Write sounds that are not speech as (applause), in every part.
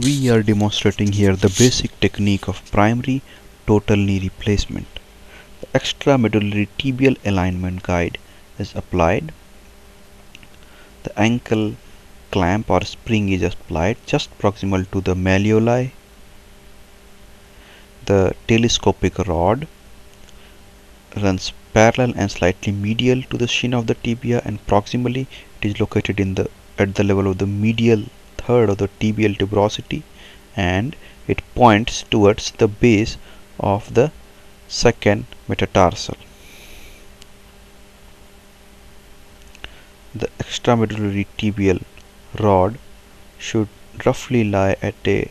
We are demonstrating here the basic technique of primary total knee replacement. The extramedullary tibial alignment guide is applied. The ankle clamp or spring is applied just proximal to the malleoli. The telescopic rod runs parallel and slightly medial to the shin of the tibia and proximally it is located in the at the level of the medial third of the tibial tuberosity and it points towards the base of the second metatarsal. The extramedullary tibial rod should roughly lie at a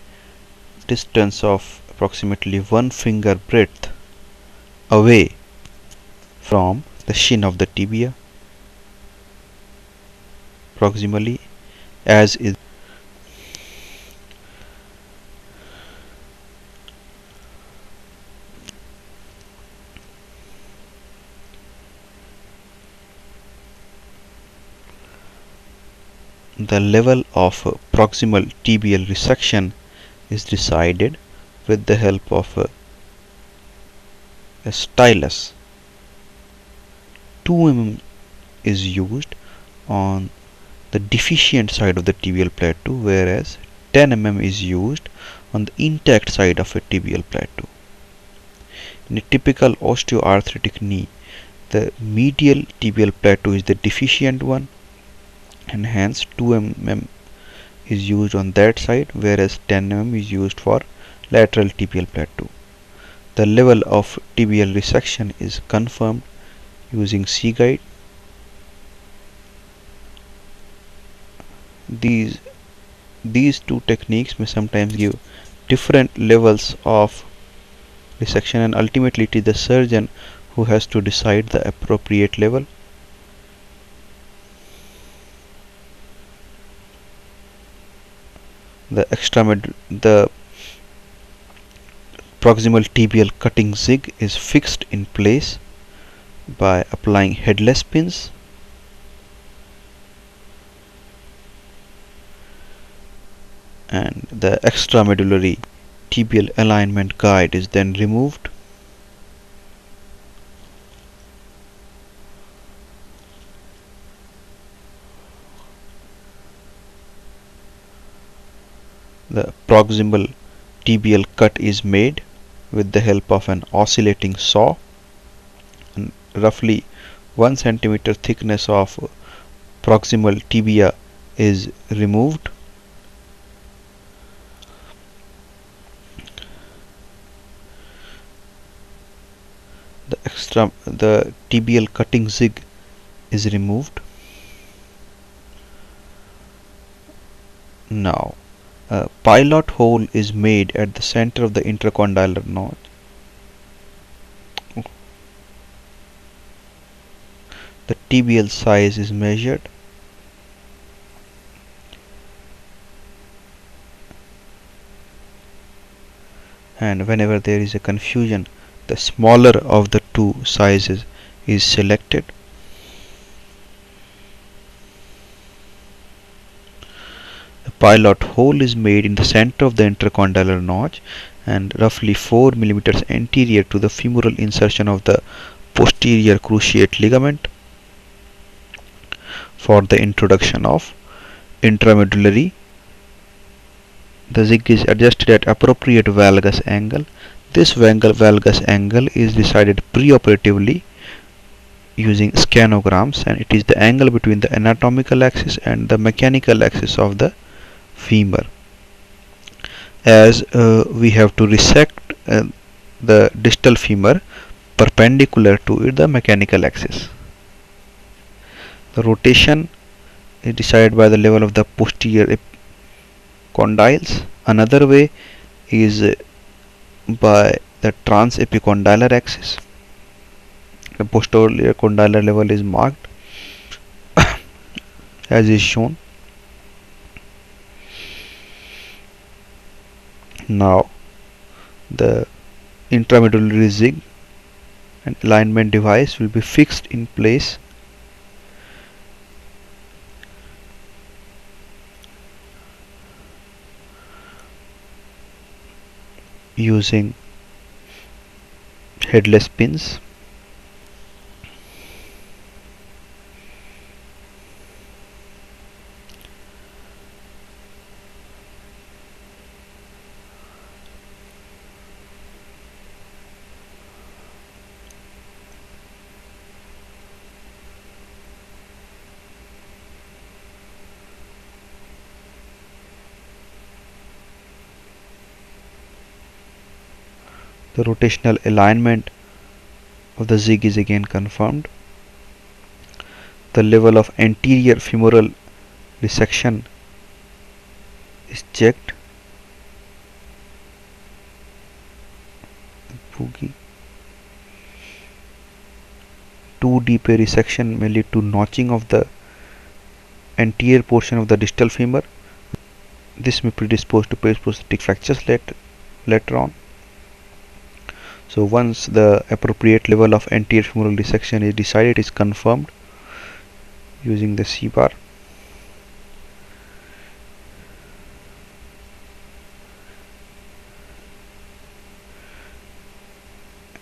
distance of approximately one finger breadth away from the shin of the tibia proximally as is the level of proximal tibial resection is decided with the help of a, a stylus 2 mm is used on the deficient side of the tibial plateau whereas 10 mm is used on the intact side of a tibial plateau. In a typical osteoarthritic knee, the medial tibial plateau is the deficient one and hence 2 mm is used on that side whereas 10 mm is used for lateral tibial plateau. The level of tibial resection is confirmed using C guide. These these two techniques may sometimes give different levels of resection and ultimately it is the surgeon who has to decide the appropriate level. The extramed the proximal tibial cutting zig is fixed in place by applying headless pins. And the extramedullary tibial alignment guide is then removed the proximal tibial cut is made with the help of an oscillating saw and roughly 1 centimeter thickness of proximal tibia is removed. The extra the tibial cutting zig is removed. Now a pilot hole is made at the center of the intercondylar notch the tibial size is measured. And whenever there is a confusion the smaller of the two sizes is selected pilot hole is made in the center of the intercondylar notch and roughly 4 millimeters anterior to the femoral insertion of the posterior cruciate ligament for the introduction of intramedullary. The zig is adjusted at appropriate valgus angle. This valgus angle is decided preoperatively using scanograms and it is the angle between the anatomical axis and the mechanical axis of the femur. As uh, we have to resect uh, the distal femur perpendicular to the mechanical axis. The rotation is decided by the level of the posterior condyles. Another way is by the transepicondylar axis. The posterior condylar level is marked (coughs) as is shown now the intramedullary zig and alignment device will be fixed in place. Using headless pins. The rotational alignment of the zig is again confirmed. The level of anterior femoral resection is checked. Boogie. Too deep resection may lead to notching of the anterior portion of the distal femur. This may predispose to periprosthetic fractures later, later on so once the appropriate level of anterior femoral dissection is decided is confirmed using the C-bar.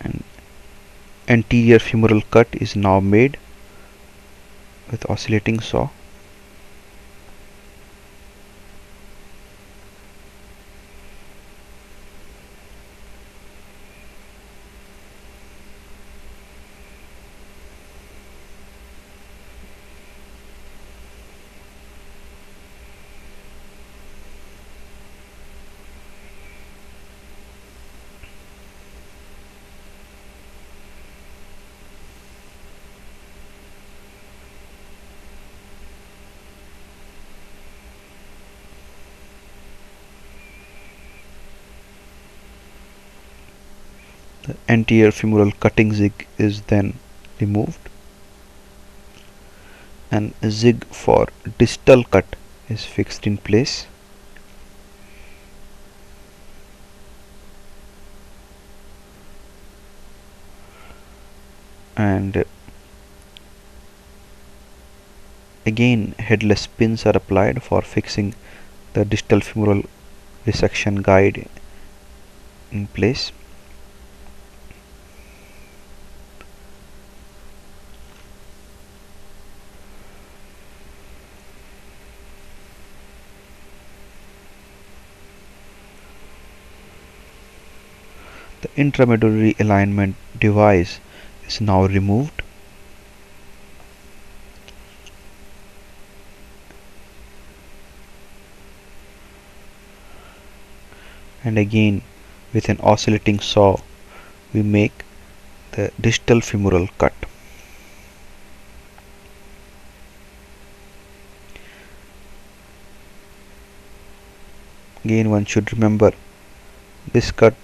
And anterior femoral cut is now made with oscillating saw the anterior femoral cutting zig is then removed. And zig for distal cut is fixed in place. And again headless pins are applied for fixing the distal femoral resection guide in place the intramedullary alignment device is now removed. And again with an oscillating saw we make the distal femoral cut. Again one should remember this cut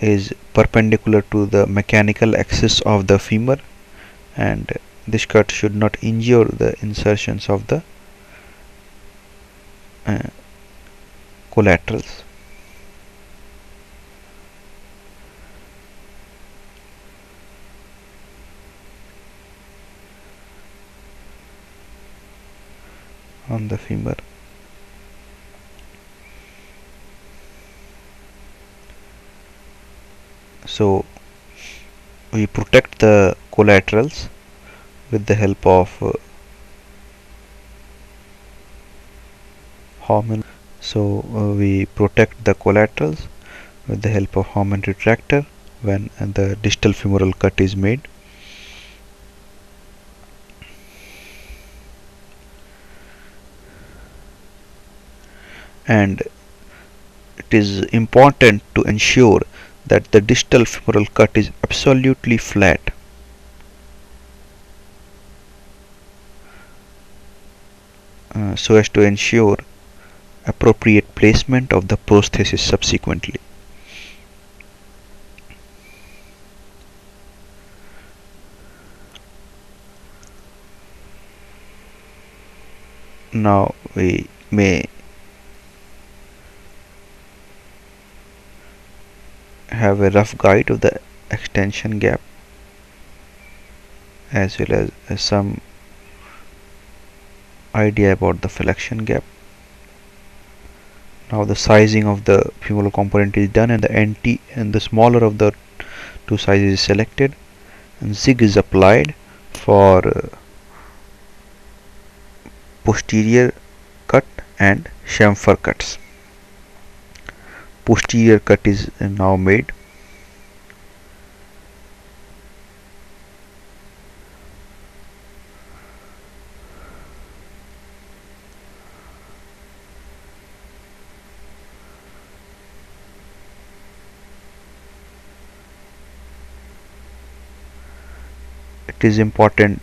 is perpendicular to the mechanical axis of the femur and this cut should not injure the insertions of the uh, collaterals. On the femur so we protect the collaterals with the help of uh, so uh, we protect the collaterals with the help of Hohmann retractor when the distal femoral cut is made. And it is important to ensure that the distal femoral cut is absolutely flat uh, so as to ensure appropriate placement of the prosthesis subsequently. Now we may have a rough guide of the extension gap as well as, as some idea about the flexion gap. Now the sizing of the femoral component is done and the NT and the smaller of the two sizes is selected and zig is applied for uh, posterior cut and chamfer cuts posterior cut is now made. It is important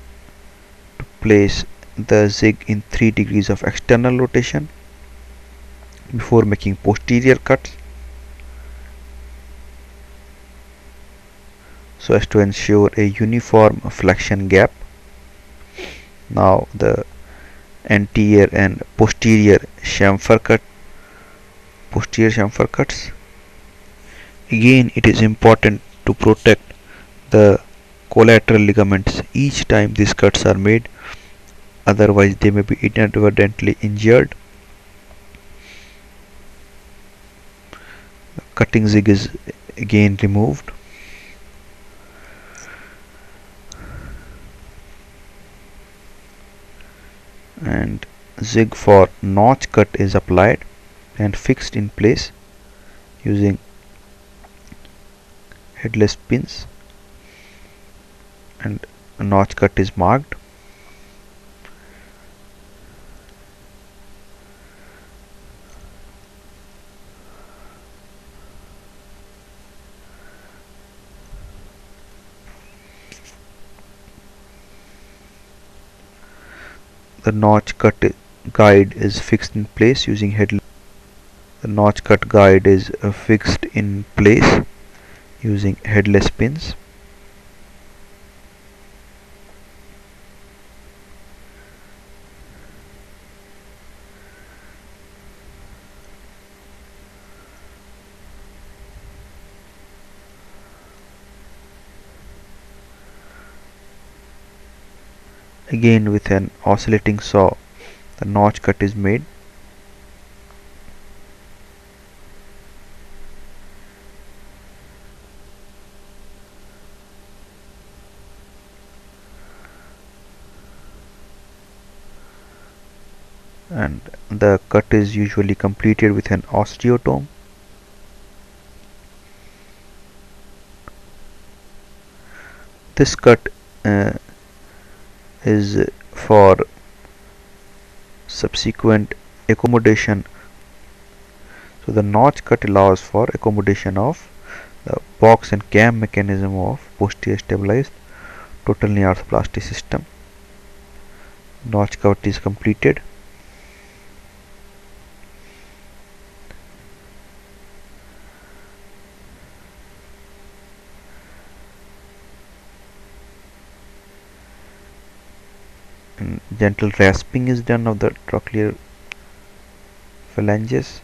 to place the zig in 3 degrees of external rotation before making posterior cuts so as to ensure a uniform flexion gap. Now the anterior and posterior chamfer cut posterior chamfer cuts. Again it is important to protect the collateral ligaments each time these cuts are made otherwise they may be inadvertently injured. Cutting zig is again removed and zig for notch cut is applied and fixed in place using headless pins and a notch cut is marked the notch cut guide is fixed in place using head the notch cut guide is uh, fixed in place using headless pins Again with an oscillating saw the notch cut is made. and the cut is usually completed with an osteotome this cut uh, is for subsequent accommodation. So the notch cut allows for accommodation of the box and cam mechanism of posterior stabilized total knee arthroplasty system. Notch cut is completed and gentle rasping is done of the trochlear flanges.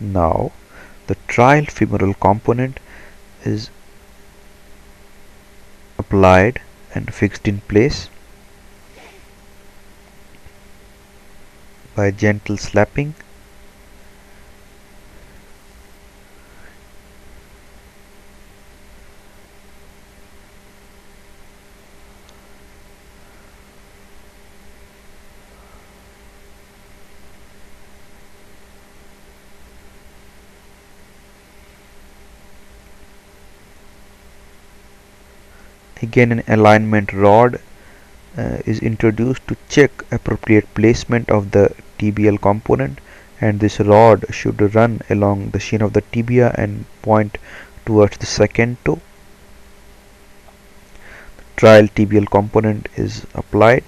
Now the trial femoral component is applied and fixed in place by gentle slapping. Again an alignment rod uh, is introduced to check appropriate placement of the tibial component and this rod should run along the shin of the tibia and point towards the second toe. The trial tibial component is applied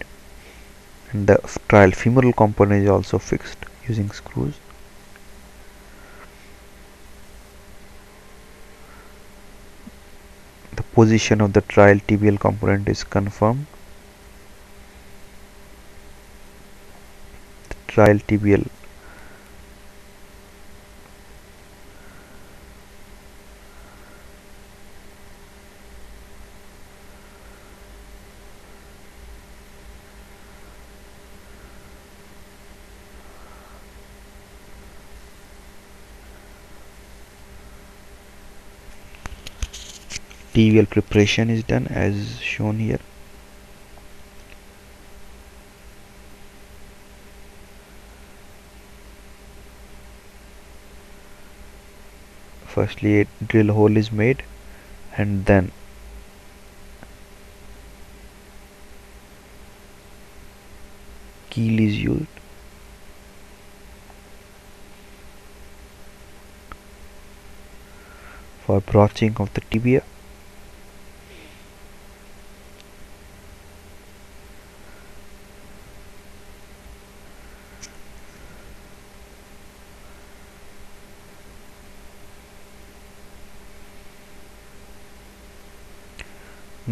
and the trial femoral component is also fixed using screws. The position of the trial tibial component is confirmed trial tibial tibial preparation is done as shown here. Firstly a drill hole is made and then keel is used. For broaching of the tibia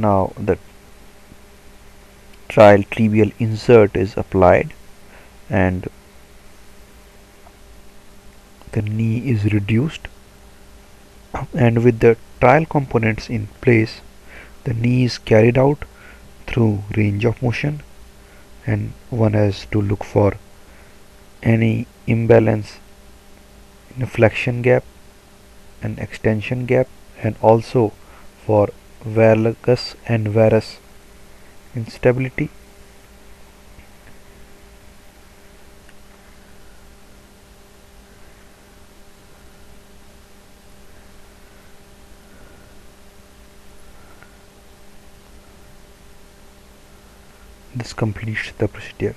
now the trial tibial insert is applied and the knee is reduced. And with the trial components in place the knee is carried out through range of motion and one has to look for any imbalance in flexion gap and extension gap and also for valgus and varus. Instability. This completes the procedure